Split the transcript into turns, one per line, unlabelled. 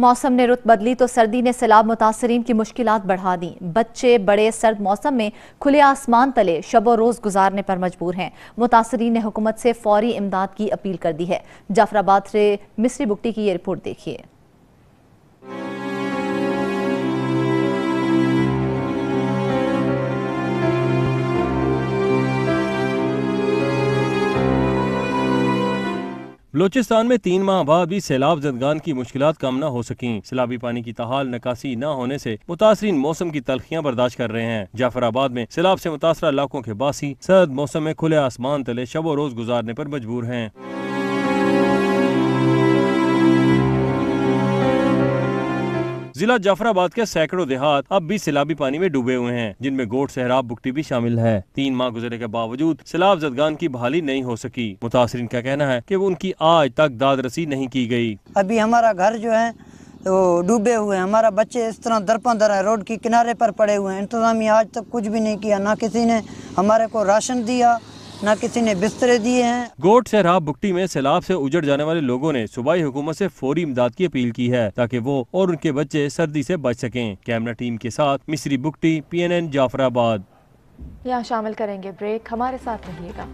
मौसम ने रुत बदली तो सर्दी ने सैलाब मुतासरीन की मुश्किल बढ़ा दी। बच्चे, बड़े सर्द मौसम में खुले आसमान तले शब रोज गुजारने पर मजबूर हैं। मुतासरीन ने हुकूमत से फौरी इमदाद की अपील कर दी है। जाफराबाद से मिस्री बुकटी की ये रिपोर्ट देखिए।
बलोचिस्तान में तीन माह बाद भी सैलाब जदगान की मुश्किल कम न हो सकी। सैलाबी पानी की तहाल नकासी न होने से मुतासरीन मौसम की तलखियाँ बर्दाश्त कर रहे हैं। जाफराबाद में सैलाब से मुतासर इलाकों के बासी, सर्द मौसम में खुले आसमान तले शबो रोज गुजारने पर मजबूर हैं। जिला जाफराबाद के सैकड़ों देहात अब भी सैलाबी पानी में डूबे हुए हैं, जिनमें गोट सहराब बुकटी भी शामिल है। तीन माह गुजरे के बावजूद सैलाब जदगान की बहाली नहीं हो सकी। मुतासरीन का कहना है कि उनकी आज तक दाद रसी नहीं की गई
अभी हमारा घर जो है तो डूबे हुए हैं। हमारा बच्चे इस तरह दरपा दर है, रोड के किनारे पर पड़े हुए हैं। इंतजामिया आज तक कुछ भी नहीं किया। ना किसी ने हमारे को राशन दिया न किसी ने बिस्तरे दिए हैं।
गोट सहराब बुकटी में सैलाब से उजड़ जाने वाले लोगों ने सूबाई हुकूमत से फौरी इमदाद की अपील की है ताकि वो और उनके बच्चे सर्दी से बच सकें। कैमरा टीम के साथ मिस्री बुकटी पी एन एन जाफराबाद।
यहाँ शामिल करेंगे ब्रेक हमारे साथ रहिएगा।